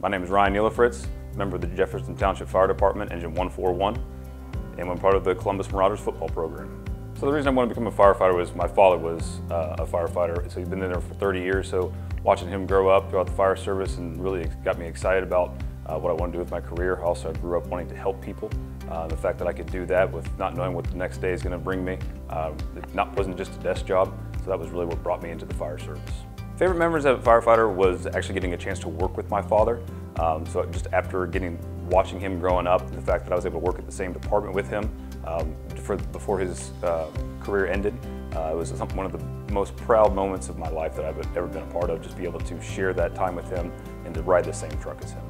My name is Ryan Elifritz, member of the Jefferson Township Fire Department, Engine 141, and I'm part of the Columbus Marauders football program. So the reason I wanted to become a firefighter was my father was uh, a firefighter, so he's been in there for 30 years, so watching him grow up throughout the fire service and really got me excited about uh, what I want to do with my career. Also, I grew up wanting to help people. Uh, the fact that I could do that with not knowing what the next day is going to bring me, uh, it not, wasn't just a desk job, so that was really what brought me into the fire service. Favorite memories as a firefighter was actually getting a chance to work with my father. Um, so just after getting, watching him growing up, the fact that I was able to work at the same department with him um, for, before his uh, career ended, uh, it was one of the most proud moments of my life that I've ever been a part of, just be able to share that time with him and to ride the same truck as him.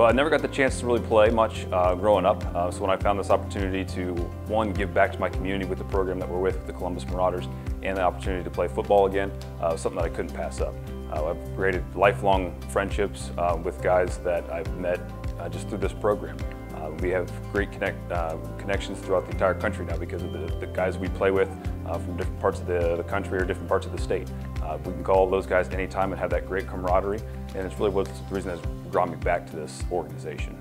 Well, I never got the chance to really play much uh, growing up, uh, so when I found this opportunity to, one, give back to my community with the program that we're with, the Columbus Marauders, and the opportunity to play football again, uh, something that I couldn't pass up. Uh, I've created lifelong friendships uh, with guys that I've met uh, just through this program. we have great connect, connections throughout the entire country now because of the, the guys we play with from different parts of the, the, country or different parts of the state. we can call those guys anytime and have that great camaraderie, and it's really what's the reason that's drawn me back to this organization.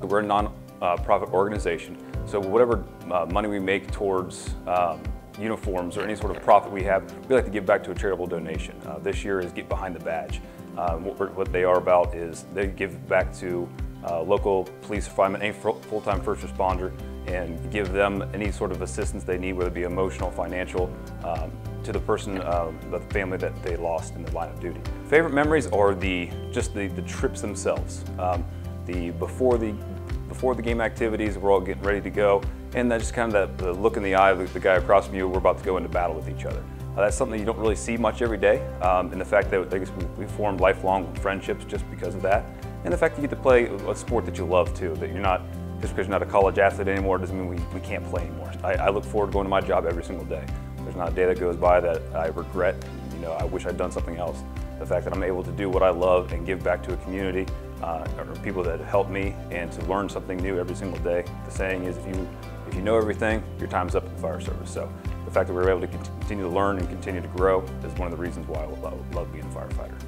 We're a non-profit organization, so whatever uh, money we make towards um, uniforms or any sort of profit we have, we like to give back to a charitable donation. Uh, this year is Get Behind the Badge. Uh, what, what, they are about is they give back to uh, local police firemen, any full-time first responder, and give them any sort of assistance they need, whether it be emotional, financial, um, to the person, uh, the family that they lost in the line of duty. Favorite memories are the just the, the trips themselves. Um, the before the before the game activities, we're all getting ready to go, and then just kind of that the look in the eye of the guy across from you, we're about to go into battle with each other. Uh, that's something you don't really see much every day, um, and the fact that we, we formed lifelong friendships just because of that, and the fact that you get to play a sport that you love too, that you're not just because you're not a college athlete anymore doesn't mean we, we can't play anymore. I, I look forward to going to my job every single day. There's not a day that goes by that I regret, you know, I wish I'd done something else. The fact that I'm able to do what I love and give back to a community, uh, or people that help me, and to learn something new every single day. The saying is, if you if you know everything, your time's up in the fire service. So the fact that we're able to continue to learn and continue to grow is one of the reasons why I love being a firefighter.